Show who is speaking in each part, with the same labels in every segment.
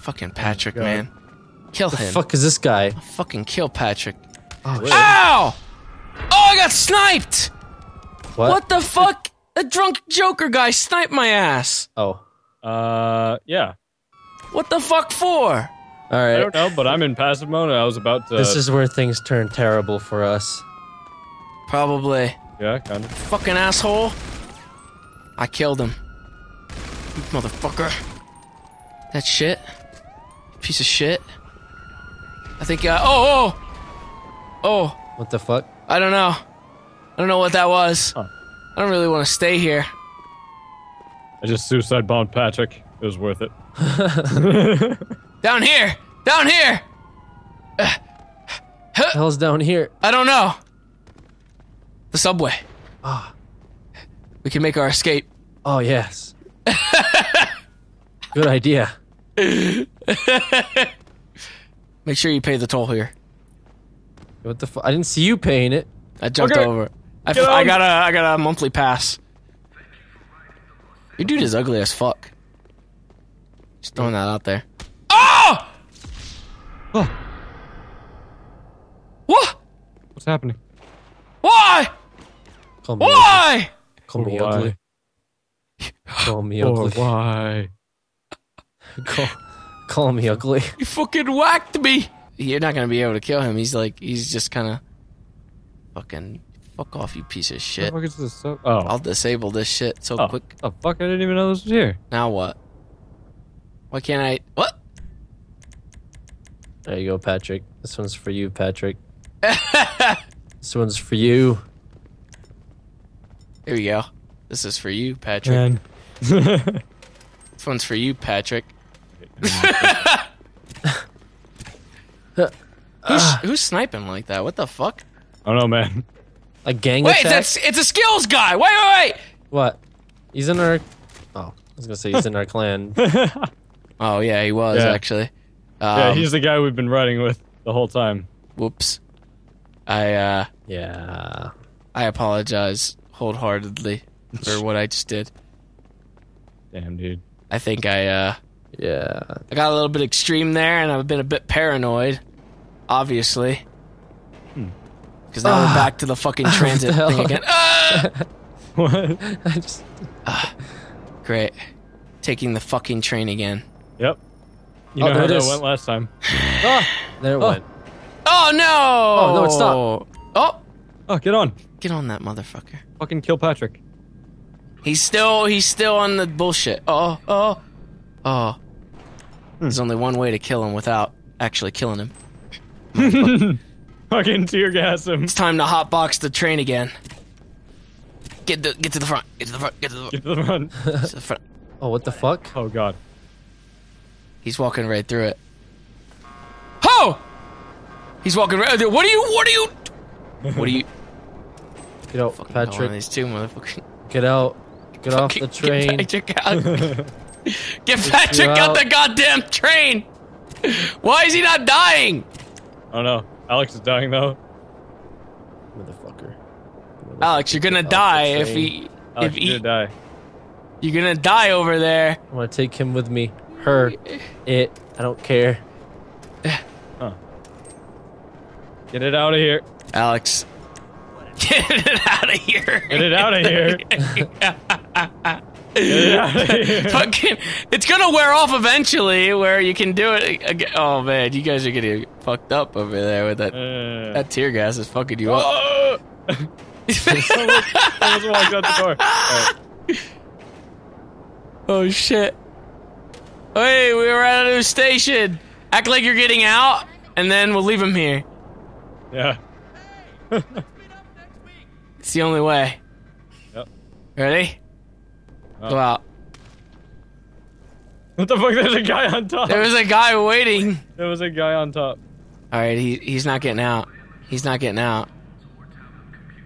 Speaker 1: Fucking Patrick,
Speaker 2: God.
Speaker 1: man. Kill
Speaker 3: The
Speaker 1: him.
Speaker 3: fuck is this guy?
Speaker 1: Fucking kill Patrick.
Speaker 3: Oh,
Speaker 1: Ow! Oh, I got sniped!
Speaker 3: What?
Speaker 1: What the fuck? The drunk Joker guy sniped my ass.
Speaker 3: Oh.
Speaker 2: Uh, yeah.
Speaker 1: What the fuck for?
Speaker 3: All right.
Speaker 2: I don't know, but I'm in passive mode. I was about to.
Speaker 3: This is where things turn terrible for us.
Speaker 1: Probably.
Speaker 2: yeah, kind of.
Speaker 1: Fucking asshole. I killed him. Motherfucker. That shit. Piece of shit. I think, uh, oh, oh! Oh,
Speaker 3: What the fuck?
Speaker 1: I don't know. I don't know what that was.
Speaker 2: Huh.
Speaker 1: I don't really want to stay here.
Speaker 2: I just suicide bombed Patrick. It was worth it.
Speaker 1: Down here! Down here!
Speaker 3: hell's down here?
Speaker 1: I don't know. The subway.
Speaker 3: Ah.
Speaker 1: We can make our escape.
Speaker 3: Oh yes. Good idea.
Speaker 1: Make sure you pay the toll here.
Speaker 3: What the fuck? I didn't see you paying it.
Speaker 1: I jumped
Speaker 2: Okay.
Speaker 1: over. I, I got a I got a monthly pass. Your dude is ugly as fuck. Just throwing that out there. Oh!
Speaker 2: Oh.
Speaker 1: What?
Speaker 2: What's happening?
Speaker 1: Why?
Speaker 3: Call me ugly.
Speaker 1: Why?
Speaker 3: Call me
Speaker 2: why?
Speaker 3: ugly. Call me
Speaker 2: Or
Speaker 3: ugly.
Speaker 2: why?
Speaker 3: Call, call me ugly.
Speaker 1: You fucking whacked me. You're not gonna be able to kill him. He's like he's just kind of fucking fuck off, you piece of
Speaker 2: What
Speaker 1: shit.
Speaker 2: the fuck is this? So- oh.
Speaker 1: I'll disable this shit so
Speaker 2: oh.
Speaker 1: quick.
Speaker 2: Oh, fuck, I didn't even know this was here.
Speaker 1: Now what? Why can't I? What?
Speaker 3: There you go, Patrick. This one's for you, Patrick. this one's for you.
Speaker 1: Here we go. This is for you, Patrick.
Speaker 2: Man.
Speaker 1: This one's for you, Patrick. Who's, who's sniping like that? What the fuck?
Speaker 2: I don't know, man.
Speaker 3: A gang
Speaker 1: Wait,
Speaker 3: attack?
Speaker 1: that's it's a skills guy. Wait, wait, wait.
Speaker 3: What? He's in our. Oh, I was gonna say he's in our clan.
Speaker 1: Oh yeah, he was
Speaker 2: Yeah.
Speaker 1: actually. Um,
Speaker 2: yeah, he's the guy we've been riding with the whole time.
Speaker 1: Whoops. I uh
Speaker 3: Yeah.
Speaker 1: I apologize wholeheartedly for what I just did.
Speaker 2: Damn, dude.
Speaker 1: I think I uh
Speaker 3: Yeah.
Speaker 1: I got a little bit extreme there, and I've been a bit paranoid. Obviously. Because now we're back to the fucking transit
Speaker 3: the
Speaker 1: thing again. Ah!
Speaker 2: What?
Speaker 3: I just.
Speaker 1: Great. Taking the fucking train again.
Speaker 2: Yep. You
Speaker 3: Oh,
Speaker 2: know
Speaker 3: there
Speaker 2: how
Speaker 3: it
Speaker 2: that
Speaker 3: is.
Speaker 2: went last time.
Speaker 3: Ah, there it went.
Speaker 1: Oh no!
Speaker 3: Oh, no, it's not.
Speaker 1: Oh,
Speaker 2: Oh, get on.
Speaker 1: get on that motherfucker.
Speaker 2: Fucking kill Patrick.
Speaker 1: He's still he's still on the bullshit. Oh, oh, oh. There's only one way to kill him without actually killing him.
Speaker 2: Fucking tear gas him.
Speaker 1: It's time to hotbox the train again. Get the get to the front. Get to the front. Get to the,
Speaker 2: Get to the front.
Speaker 1: get to the front.
Speaker 3: Oh, what the fuck?
Speaker 2: Oh, God.
Speaker 1: He's walking right through it. Oh! He's walking right through. What are you? What are you? What are you?
Speaker 3: Get out,
Speaker 1: Fucking one of
Speaker 3: Patrick.
Speaker 1: these two motherfucking.
Speaker 3: Get out. Get off the
Speaker 1: Get
Speaker 3: train.
Speaker 1: Patrick out. Get Patrick
Speaker 3: you
Speaker 1: out
Speaker 3: out.
Speaker 1: the goddamn train. Why is he not dying?
Speaker 2: I don't know. Aleks is dying, though.
Speaker 3: Motherfucker.
Speaker 1: Aleks, you're gonna
Speaker 3: Get
Speaker 1: die if he.
Speaker 2: Aleks,
Speaker 1: if
Speaker 2: you're
Speaker 1: he,
Speaker 2: gonna die.
Speaker 1: you're gonna die over there.
Speaker 3: I want to take him with me. Her. It. I don't care. Huh.
Speaker 2: Get it out of here.
Speaker 1: Aleks, get it out of here.
Speaker 2: Get it out of here. Get it out of here.
Speaker 1: Fucking, it's gonna wear off eventually, where you can do it again. Oh man, you guys are getting fucked up over there with that.
Speaker 2: Uh,
Speaker 1: That tear gas is fucking you up.
Speaker 2: oh! Someone, someone's walked out the door. Alright.
Speaker 1: Oh shit! Hey, we were at a new station. Act like you're getting out, and then we'll leave him here.
Speaker 2: Yeah.
Speaker 1: It's the only way.
Speaker 2: Yep.
Speaker 1: Ready?
Speaker 2: Oh.
Speaker 1: Go out.
Speaker 2: What the fuck? There's a guy on top.
Speaker 1: There was a guy waiting.
Speaker 2: There was a guy on top.
Speaker 1: All right, he he's not getting out. He's not getting out.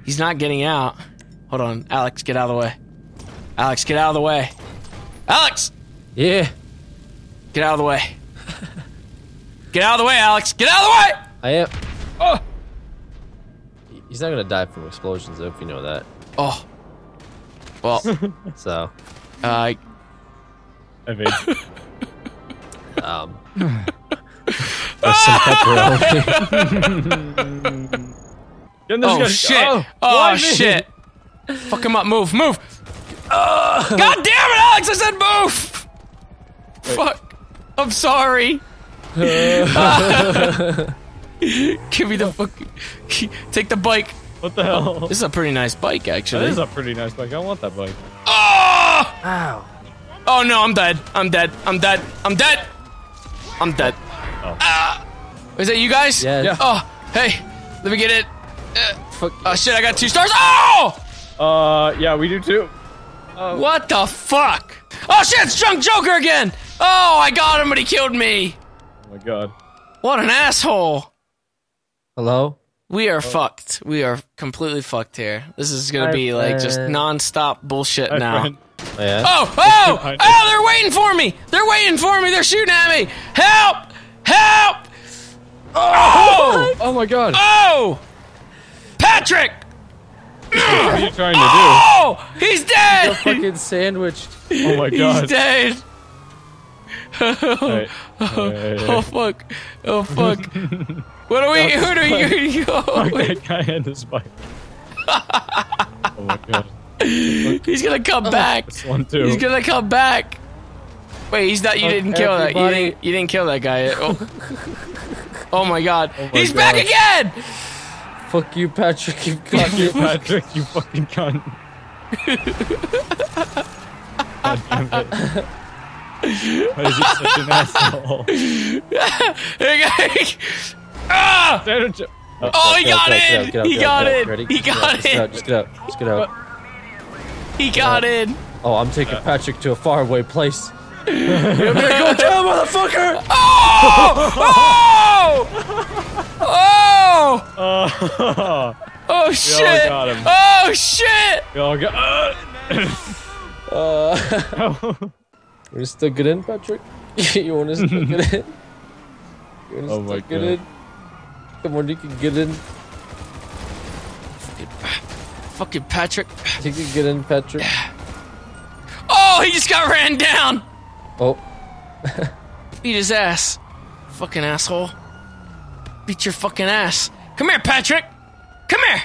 Speaker 1: He's not getting out. Hold on, Aleks, get out of the way. Aleks, get out of the way. Aleks,
Speaker 3: Yeah.
Speaker 1: get out of the way. get out of the way, Aleks. Get out of the way.
Speaker 3: I am.
Speaker 2: Oh!
Speaker 3: He's not gonna die from explosions, though, if you know that.
Speaker 1: Oh. Well,
Speaker 3: So. I.
Speaker 1: uh,
Speaker 2: Evade.
Speaker 3: Um, or some pepperoni.
Speaker 2: Get in this
Speaker 1: Oh shit!
Speaker 2: Oh,
Speaker 1: Oh, shit! Fuck him up! Move! Move! God damn it, Aleks! I said move! Fuck! I'm sorry. Give me the fuck. Take the bike.
Speaker 2: What the hell?
Speaker 1: This is a pretty nice bike,
Speaker 2: That
Speaker 1: actually.
Speaker 2: is a pretty nice bike. I want that bike.
Speaker 1: Oh!
Speaker 3: Ow.
Speaker 1: Oh no, I'm dead. I'm dead. I'm dead. I'm dead. I'm dead.
Speaker 2: Oh.
Speaker 1: Ah! Is that you guys?
Speaker 3: Yeah.
Speaker 2: Yeah.
Speaker 1: Oh, hey, let me get it.
Speaker 3: Fuck.
Speaker 1: Oh shit, I got two stars. Oh!
Speaker 2: Uh, yeah, we do too.
Speaker 1: What the fuck? Oh shit, it's Drunk Joker again! Oh, I got him, but he killed me.
Speaker 2: Oh my god.
Speaker 1: What an asshole.
Speaker 3: Hello?
Speaker 1: We are oh. fucked. We are completely fucked here. This is gonna
Speaker 3: Hi,
Speaker 1: be like just
Speaker 3: friend.
Speaker 1: non-stop bullshit
Speaker 2: Hi,
Speaker 1: now.
Speaker 2: friend.
Speaker 3: Oh, yeah?
Speaker 1: Oh, oh, oh, they're waiting for me. They're waiting for me. They're shooting at me. Help! Help! Oh!
Speaker 2: Oh, oh my god.
Speaker 1: Oh! Patrick!
Speaker 2: What are you trying to do?
Speaker 1: Oh! He's dead!
Speaker 3: Fucking sandwiched.
Speaker 2: Oh my god.
Speaker 1: He's
Speaker 2: god.
Speaker 1: Dead!
Speaker 2: Hey,
Speaker 1: Oh fuck! Oh fuck! What are we? Who do you? Oh,
Speaker 2: that guy and his bike. oh my god.
Speaker 1: he's gonna come oh. back.
Speaker 2: This one too.
Speaker 1: He's gonna come back. Wait, he's not. You
Speaker 3: Fuck
Speaker 1: didn't kill that. You didn't. You didn't kill that guy. Oh, oh my god!
Speaker 2: Oh my
Speaker 1: he's back again!
Speaker 3: Fuck you, Patrick. You've
Speaker 2: Fuck you. Patrick, you fucking cunt. God damn it. Why is he such an asshole?
Speaker 1: ah!
Speaker 2: Sandra Jo- Uh,
Speaker 1: Oh, he got
Speaker 3: get out,
Speaker 1: in!
Speaker 3: out,
Speaker 1: He got
Speaker 3: get out.
Speaker 1: in!
Speaker 3: Ready?
Speaker 1: He got
Speaker 3: out! Just get out. Just get out.
Speaker 1: He got in!
Speaker 3: Oh, I'm taking Patrick to a faraway place. You're gonna go down, motherfucker!
Speaker 1: Oh! Oh!
Speaker 2: Oh,
Speaker 1: Oh shit!
Speaker 2: got him.
Speaker 1: Oh shit!
Speaker 2: we all got.
Speaker 3: Uh,
Speaker 2: Uh,
Speaker 3: you wanna still get in, Patrick? you wanna still get in? You wanna
Speaker 2: Oh my
Speaker 3: still get
Speaker 2: God.
Speaker 3: in? Come on, you can get in.
Speaker 1: Fucking Patrick.
Speaker 3: You can get in, Patrick.
Speaker 1: Oh, he just got ran down!
Speaker 3: Oh,
Speaker 1: Beat his ass. Fucking asshole. Beat your fucking ass. Come here, Patrick! Come here!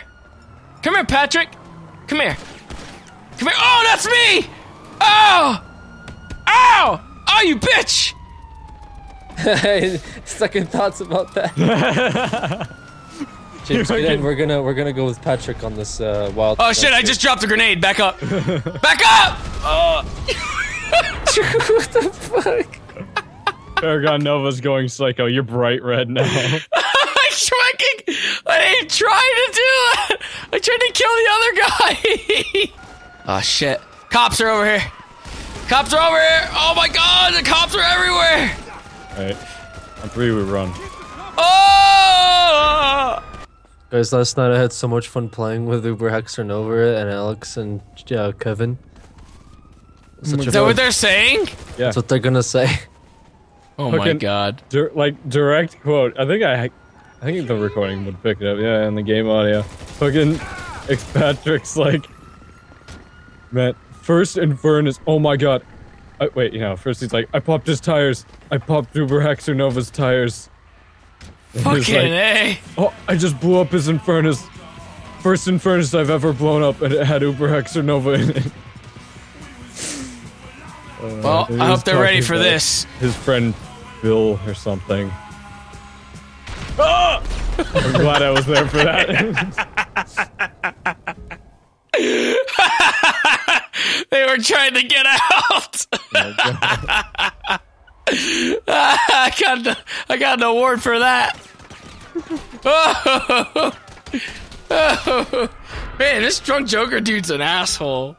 Speaker 1: Come here, Patrick! Come here. Come here. Oh, that's me! Oh! Ow! Oh, you bitch!
Speaker 3: second thoughts about that. James, get in. We're gonna we're gonna go with Patrick on this uh, wild.
Speaker 1: Oh shit, I just dropped a grenade. Back up. Back up! Oh.
Speaker 3: what the fuck?
Speaker 2: Paragon Nova's going psycho. You're bright red now.
Speaker 1: I fucking. I ain't trying to do that. I tried to kill the other guy. oh shit! Cops are over here. Cops are over here. Oh my god, the cops are everywhere.
Speaker 2: Alright. On three, we run.
Speaker 1: Oh!
Speaker 3: Guys, last night I had so much fun playing with Uber Haxor Nova and Aleks and uh, Kevin. Such a
Speaker 1: Is that what they're saying?
Speaker 2: Yeah.
Speaker 3: That's what they're gonna say.
Speaker 1: Oh my god.
Speaker 2: Dir- like direct quote. I think I, I think the recording would pick it up. Yeah, and the game audio. Fucking ex Patrick's like, man, first Infernus. Oh my god. I, wait, you know, first he's like, I popped his tires. I popped Uber Haxor Nova's tires. And
Speaker 1: Fucking
Speaker 2: like,
Speaker 1: a.
Speaker 2: oh, I just blew up his Infernus. First Infernus I've ever blown up, and it had Uber Haxor Nova in it. Uh,
Speaker 1: Well, I hope they're ready for this.
Speaker 2: His friend Bill or something. Ah! I'm glad I was there for that.
Speaker 1: were trying to get out. I got the, I got an award for that. Oh, man, this drunk Joker dude's an asshole.